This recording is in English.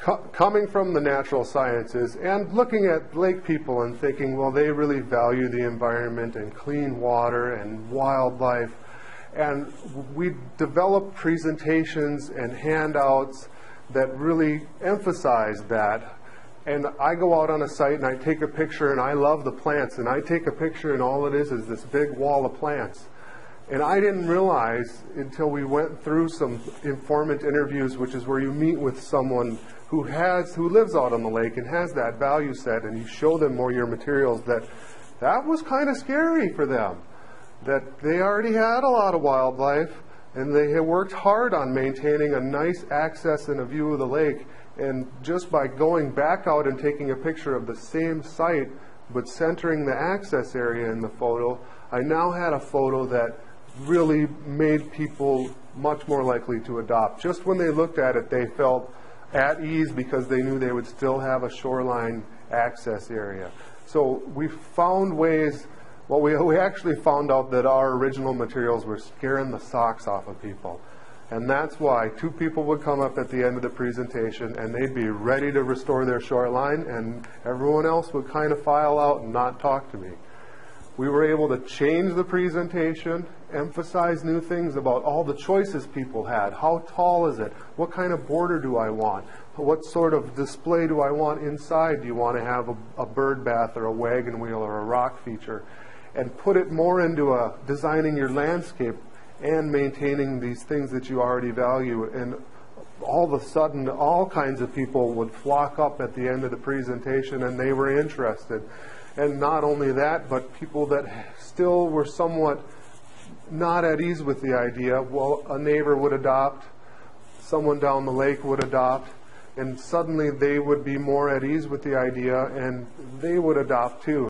co- coming from the natural sciences and looking at lake people and thinking, well, they really value the environment and clean water and wildlife. And we developed presentations and handouts that really emphasize that. And I go out on a site and I take a picture and I love the plants and I take a picture and all it is is this big wall of plants. And I didn't realize until we went through some informant interviews, which is where you meet with someone who has who lives out on the lake and has that value set, and you show them more your materials. That that was kind of scary for them. That they already had a lot of wildlife, and they had worked hard on maintaining a nice access and a view of the lake. And just by going back out and taking a picture of the same site, but centering the access area in the photo, I now had a photo that really made people much more likely to adopt. Just when they looked at it, they felt at ease because they knew they would still have a shoreline access area. So we found ways, well, we, we actually found out that our original materials were scaring the socks off of people. And that's why two people would come up at the end of the presentation and they'd be ready to restore their shoreline, and everyone else would kind of file out and not talk to me. We were able to change the presentation, emphasize new things about all the choices people had. How tall is it? What kind of border do I want? What sort of display do I want inside? Do you want to have a, a bird bath or a wagon wheel or a rock feature? And put it more into a designing your landscape and maintaining these things that you already value. And all of a sudden, all kinds of people would flock up at the end of the presentation and they were interested. And not only that, but people that still were somewhat not at ease with the idea. Well, a neighbor would adopt, someone down the lake would adopt, and suddenly they would be more at ease with the idea and they would adopt too.